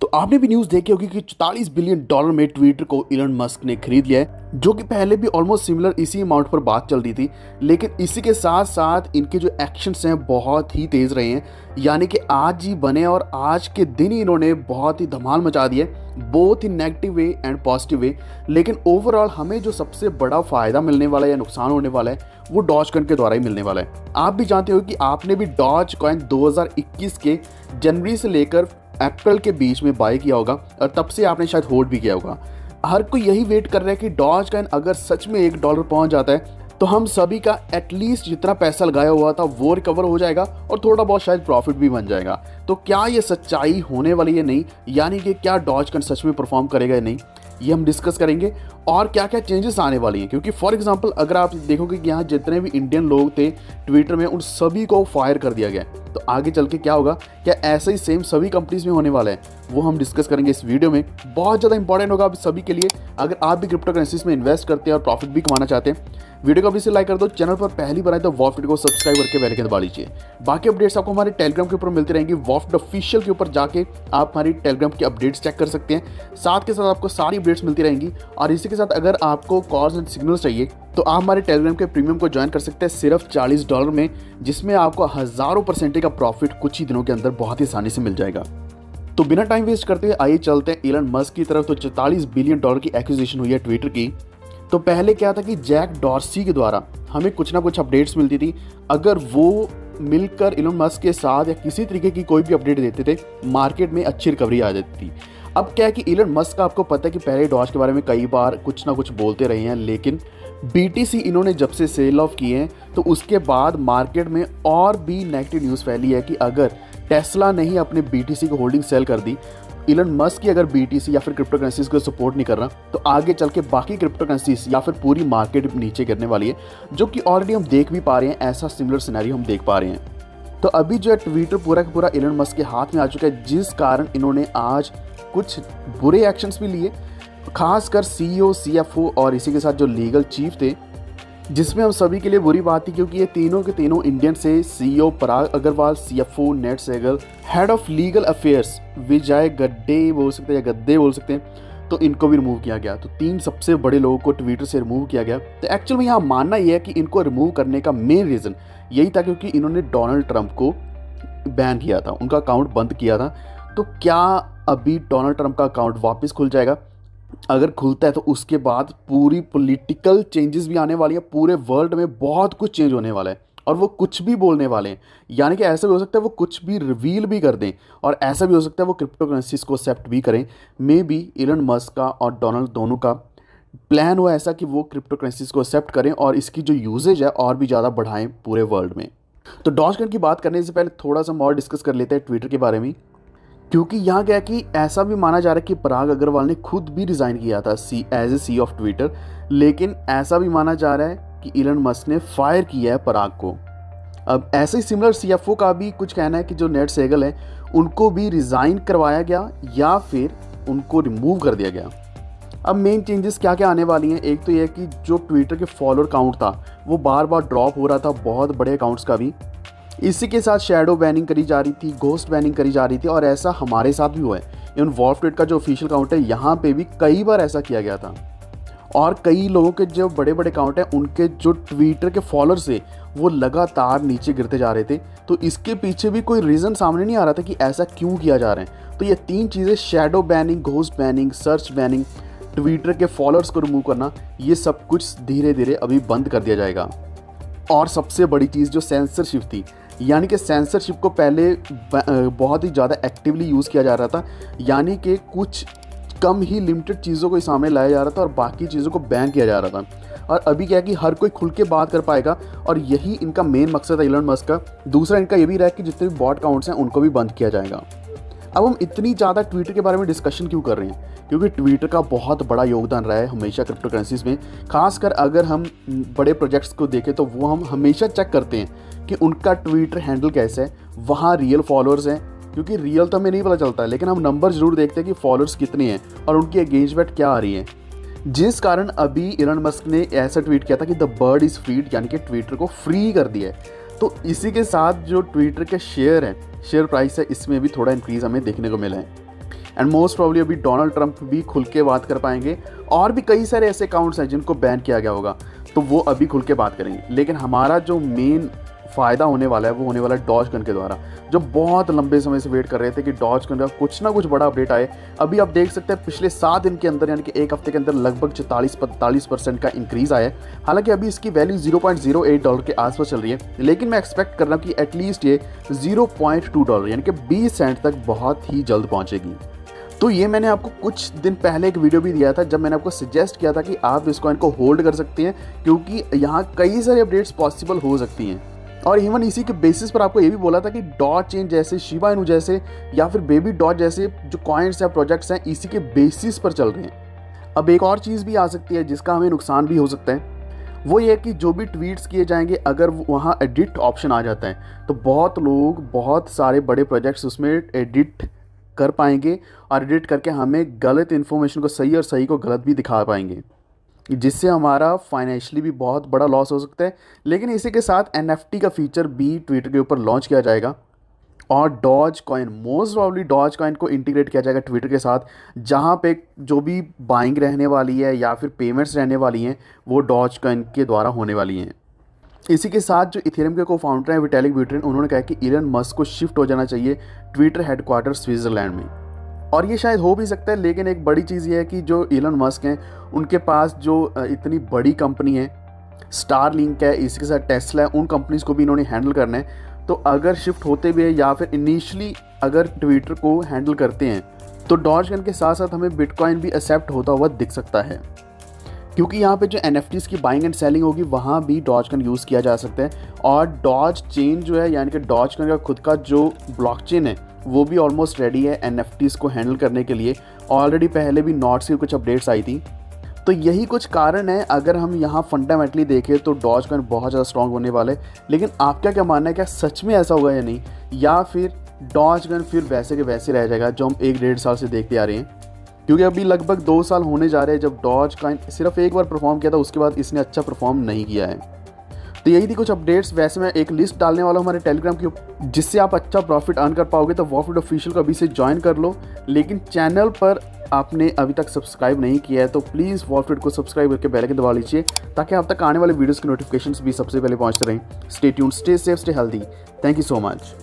तो आपने भी न्यूज़ देखी होगी कि 44 बिलियन डॉलर में ट्विटर को इलन मस्क ने खरीद लिया है, जो कि पहले भी ऑलमोस्ट सिमिलर इसी अमाउंट पर बात चल रही थी, लेकिन इसी के साथ साथ इनके जो एक्शंस हैं बहुत ही तेज़ रहे हैं। यानी कि आज ही बने और आज के दिन ही इन्होंने बहुत ही धमाल मचा दिया both in negative way and positive way लेकिन ओवरऑल हमें जो सबसे बड़ा फ़ायदा मिलने वाला है या नुकसान होने वाला है, वो डॉज कॉइन के द्वारा ही मिलने वाला है। आप भी जानते हो कि आपने भी डॉज कॉइन 2021 के जनवरी से लेकर अप्रैल के बीच में बाय किया होगा, और तब से आपने शायद होल्ड भी किया होगा। हर कोई यही वेट कर रहा है कि डॉज कॉइन अगर सच में एक डॉलर पहुँच जाता है तो हम सभी का एटलीस्ट जितना पैसा लगाया हुआ था, वो रिकवर हो जाएगा, और थोड़ा बहुत शायद प्रॉफिट भी बन जाएगा। तो क्या ये सच्चाई होने वाली है? नहीं, यानी कि क्या डॉज कॉइन सच में परफॉर्म करेगा या नहीं? ये हम डिस्कस करेंगे। और क्या क्या चेंजेस आने वाली हैं? क्योंकि फॉर एग्जांपल अगर आप देखोगे कि यहाँ जितने भी इंडियन लोग थे ट्विटर में उन सभी को फायर कर दिया गया तो आगे चल के क्या होगा? क्या ऐसा ही सेम सभी कंपनीज़ में होने वाला है? वो हम डिस्कस करेंगे इस वीडियो में। बहुत ज़्यादा इंपॉर्टेंट होगा आप सभी के लिए। अगर आप भी क्रिप्टो करेंसीज में इन्वेस्ट करते हैं और प्रॉफिट भी कमाना चाहते हैं वीडियो को अभी से लाइक कर दो, चैनल पर पहली बार आए तो वॉफ्ट को सब्सक्राइब करके बेल के दबा लीजिए। बाकी अपडेट्स आपको हमारे टेलीग्राम के ऊपर मिलती रहेंगी। वॉफ्ट ऑफिशियल के ऊपर जाके आप हमारी टेलीग्राम की अपडेट्स चेक कर सकते हैं। साथ के साथ आपको सारी अपडेट्स मिलती रहेंगी। और इसी के साथ अगर आपको कॉल्स एंड सिग्नल्स चाहिए तो आप हमारे टेलीग्राम के प्रीमियम को ज्वाइन कर सकते हैं सिर्फ़ चालीस डॉलर में, जिसमें आपको हज़ारों परसेंटेज का प्रॉफिट कुछ ही दिनों के अंदर बहुत ही आसानी से मिल जाएगा। तो बिना टाइम वेस्ट करते हुए आइए चलते हैं इलन मस्क की तरफ़। तो 44 बिलियन डॉलर की एक्विजिशन हुई है ट्विटर की। तो पहले क्या था कि जैक डॉर्सी के द्वारा हमें कुछ ना कुछ अपडेट्स मिलती थी। अगर वो मिलकर इलोन मस्क के साथ या किसी तरीके की कोई भी अपडेट देते थे, मार्केट में अच्छी रिकवरी आ जाती थी। अब क्या है कि इलन मस्क का आपको पता है कि पहले डॉज के बारे में कई बार कुछ ना कुछ बोलते रहे हैं, लेकिन बीटीसी इन्होंने जब से सेल ऑफ़ किए हैं तो उसके बाद मार्केट में और भी नेगेटिव न्यूज़ फैली है कि अगर टेस्ला ने ही अपने बीटीसी को होल्डिंग सेल कर दी इलन मस्क की अगर बीटीसी या फिर क्रिप्टो करेंसीज को सपोर्ट नहीं कर रहा तो आगे चल के बाकी क्रिप्टो करेंसीज या फिर पूरी मार्केट नीचे गिरने वाली है, जो कि ऑलरेडी हम देख भी पा रहे हैं, ऐसा सिमिलर सिनेरियो हम देख पा रहे हैं। तो अभी जो है ट्विटर पूरा का पूरा इलन मस्क के हाथ में आ चुका है, जिस कारण इन्होंने आज कुछ बुरे एक्शंस भी लिए, खासकर सीईओ सीएफओ और इसी के साथ जो लीगल चीफ थे जिसमें हम सभी के लिए बुरी बात थी, क्योंकि ये तीनों के तीनों इंडियन से CEO Parag Agrawal CFO Ned Segal head of legal affairs Vijaya Gadde बोल सकते हैं या गद्दे बोल सकते हैं तो इनको भी रिमूव किया गया। तो तीन सबसे बड़े लोगों को ट्विटर से रिमूव किया गया। तो एक्चुअल में यहाँ मानना यह है कि इनको रिमूव करने का मेन रीज़न यही था क्योंकि इन्होंने डोनाल्ड ट्रंप को बैन किया था, उनका अकाउंट बंद किया था। तो क्या अभी डोनाल्ड ट्रंप का अकाउंट वापस खुल जाएगा? अगर खुलता है तो उसके बाद पूरी पॉलिटिकल चेंजेस भी आने वाली है। पूरे वर्ल्ड में बहुत कुछ चेंज होने वाला है और वो कुछ भी बोलने वाले हैं। यानी कि ऐसा भी हो सकता है वो कुछ भी रिवील भी कर दें और ऐसा भी हो सकता है वो क्रिप्टो करेंसीज को एक्सेप्ट भी करें। मे बी इलन मस्क का और डोनाल्ड दोनों का प्लान हुआ ऐसा कि वो क्रिप्टो करेंसीज को एक्सेप्ट करें और इसकी जो यूजेज है और भी ज़्यादा बढ़ाएँ पूरे वर्ल्ड में। तो डॉज की बात करने से पहले थोड़ा सा और डिस्कस कर लेते हैं ट्विटर के बारे में। क्योंकि यहाँ क्या कि ऐसा भी माना जा रहा है कि पराग अग्रवाल ने खुद भी रिज़ाइन किया था C as a C of Twitter लेकिन ऐसा भी माना जा रहा है कि इलन मस्क ने फायर किया है पराग को। अब ऐसे ही सिमिलर सीएफओ का भी कुछ कहना है कि जो नेट सेगल है, उनको भी रिज़ाइन करवाया गया या फिर उनको रिमूव कर दिया गया। अब मेन चेंजेस क्या क्या आने वाली हैं? एक तो ये कि जो ट्विटर के फॉलोअर काउंट था, वो बार बार ड्रॉप हो रहा था, बहुत बड़े अकाउंट्स का भी। इसी के साथ शेडो बैनिंग करी जा रही थी गोस्ट बैनिंग करी जा रही थी और ऐसा हमारे साथ भी हुआ है। इवन वॉल्फ का जो ऑफिशियल अकाउंट है, यहाँ पे भी कई बार ऐसा किया गया था। और कई लोगों के जो बड़े बड़े अकाउंट हैं, उनके जो ट्विटर के फॉलोअर्स थे, वो लगातार नीचे गिरते जा रहे थे। तो इसके पीछे भी कोई रीज़न सामने नहीं आ रहा था कि ऐसा क्यों किया जा रहा है। तो ये तीन चीज़ें shadow banning ghost banning search banning Twitter के फॉलोअर्स को रिमूव करना, ये सब कुछ धीरे धीरे अभी बंद कर दिया जाएगा। और सबसे बड़ी चीज़ जो सेंसरशिप थी यानी कि सेंसरशिप को पहले बहुत ही ज़्यादा एक्टिवली यूज़ किया जा रहा था, यानी कि कुछ कम ही लिमिटेड चीज़ों को सामने लाया जा रहा था और बाकी चीज़ों को बैन किया जा रहा था। और अभी क्या है कि हर कोई खुल के बात कर पाएगा और यही इनका मेन मकसद है इलन मस्क का। दूसरा इनका ये भी रहा है कि जितने भी बॉड काउंट्स हैं, उनको भी बंद किया जाएगा। अब हम इतनी ज़्यादा ट्विटर के बारे में डिस्कशन क्यों कर रहे हैं? क्योंकि ट्विटर का बहुत बड़ा योगदान रहा है हमेशा क्रिप्टो करेंसीज में। खासकर अगर हम बड़े प्रोजेक्ट्स को देखें तो वो हम हमेशा चेक करते हैं कि उनका ट्विटर हैंडल कैसे है, वहाँ रियल फॉलोअर्स हैं। क्योंकि रियल तो हमें नहीं पता चलता है लेकिन हम नंबर ज़रूर देखते हैं कि फॉलोअर्स कितने हैं और उनकी एंगेजमेंट क्या आ रही है। जिस कारण अभी इलन मस्क ने ऐसा ट्वीट किया था कि द बर्ड इज़ फ्रीड यानी कि ट्विटर को फ्री कर दिया है। तो इसी के साथ जो ट्विटर के शेयर हैं शेयर प्राइस है, इसमें भी थोड़ा इंक्रीज़ हमें देखने को मिला है। एंड मोस्ट प्रॉब्ली अभी डोनाल्ड ट्रंप भी खुल के बात कर पाएँगे, और भी कई सारे ऐसे अकाउंट्स हैं जिनको बैन किया गया होगा तो वो अभी खुल के बात करेंगे। लेकिन हमारा जो मेन फ़ायदा होने वाला है, वो होने वाला है डॉज गन के द्वारा। जो बहुत लंबे समय से वेट कर रहे थे कि डॉज गन का कुछ ना कुछ बड़ा अपडेट आए, अभी आप देख सकते हैं पिछले सात दिन के अंदर, यानी कि एक हफ़्ते के अंदर लगभग चौतालीस पैंतालीस परसेंट का इंक्रीज़ आया है। हालाँकि अभी इसकी value zero point zero eight dollar के आसपास चल रही है, लेकिन मैं एक्सपेक्ट कर रहा हूँ कि एटलीस्ट ये ज़ीरो पॉइंट टू डॉलर यानी कि बीस सेंट तक बहुत ही जल्द पहुँचेगी। तो ये मैंने आपको कुछ दिन पहले एक वीडियो भी दिया था, जब मैंने आपको सजेस्ट किया था कि आप इस कॉइन को होल्ड कर सकते हैं, क्योंकि यहाँ कई सारे अपडेट्स पॉसिबल हो सकती हैं। और इवन इसी के बेसिस पर आपको ये भी बोला था कि डॉट चेन जैसे शिवा इनू जैसे, या फिर बेबी डॉट जैसे जो कॉइन्स या प्रोजेक्ट्स हैं, इसी के बेसिस पर चल रहे हैं। अब एक और चीज़ भी आ सकती है, जिसका हमें नुकसान भी हो सकता है। वो ये कि जो भी ट्वीट्स किए जाएँगे, अगर वहाँ एडिट ऑप्शन आ जाता है तो बहुत लोग, बहुत सारे बड़े प्रोजेक्ट्स उसमें एडिट कर पाएँगे और एडिट करके हमें गलत इन्फॉर्मेशन को सही और सही को गलत भी दिखा पाएँगे। जिससे हमारा फाइनेंशियली भी बहुत बड़ा लॉस हो सकता है। लेकिन इसी के साथ एनएफटी का फीचर भी ट्विटर के ऊपर लॉन्च किया जाएगा। और Dogecoin most probably Dogecoin को इंटीग्रेट किया जाएगा ट्विटर के साथ, जहाँ पे जो भी बाइंग रहने वाली है या फिर पेमेंट्स रहने वाली हैं, वो डॉज कॉइन के द्वारा होने वाली हैं। इसी के साथ जो इथेरियम के को फाउंडर हैं विटेलिक ब्यूटरिन उन्होंने कहा कि इलन मस्क को शिफ्ट हो जाना चाहिए ट्विटर हेडक्वार्टर स्विट्ज़रलैंड में। और ये शायद हो भी सकता है, लेकिन एक बड़ी चीज़ ये है कि जो एलन मस्क हैं, उनके पास जो इतनी बड़ी कंपनी है स्टार लिंक है इसके साथ टेस्ला है, उन कंपनीज़ को भी इन्होंने हैंडल करना है। तो अगर शिफ्ट होते भी है या फिर इनिशियली अगर ट्विटर को हैंडल करते हैं तो डॉज गन के साथ साथ हमें बिटकॉइन भी एक्सेप्ट होता हुआ दिख सकता है। क्योंकि यहाँ पे जो एन की बाइंग एंड सेलिंग होगी, वहाँ भी डॉज कन यूज़ किया जा सकता है। और डॉज चेन जो है, यानी कि डॉज कन का खुद का जो ब्लॉक चेन है वो भी ऑलमोस्ट रेडी है एन को हैंडल करने के लिए। ऑलरेडी पहले भी नॉट्स की कुछ अपडेट्स आई थी। तो यही कुछ कारण है, अगर हम यहाँ फंडामेंटली देखें तो डॉज कॉइन बहुत ज़्यादा स्ट्रॉन्ग होने वाले लेकिन आपका क्या मानना है, क्या सच में ऐसा होगा या नहीं? या फिर डॉज गन फिर वैसे के वैसे रह जाएगा, जो हम एक डेढ़ साल से देखते आ रहे हैं? क्योंकि अभी लगभग दो साल होने जा रहे हैं जब डॉज कॉइन सिर्फ़ एक बार परफॉर्म किया था, उसके बाद इसने अच्छा परफॉर्म नहीं किया है। तो यही थी कुछ अपडेट्स वैसे मैं एक लिस्ट डालने वाला हूँ हमारे टेलीग्राम की जिससे आप अच्छा प्रॉफिट अर्न कर पाओगे तो वॉफिट ऑफिशियल को अभी से ज्वाइन कर लो। लेकिन चैनल पर आपने अभी तक सब्सक्राइब नहीं किया है तो प्लीज़ वॉफिट को सब्सक्राइब करके बैल के दबा लीजिए, ताकि आप तक आने वाले वीडियोज़ के नोटिफिकेशन भी सबसे पहले पहुँचते रहें। Stay tune stay safe stay healthy thank you so much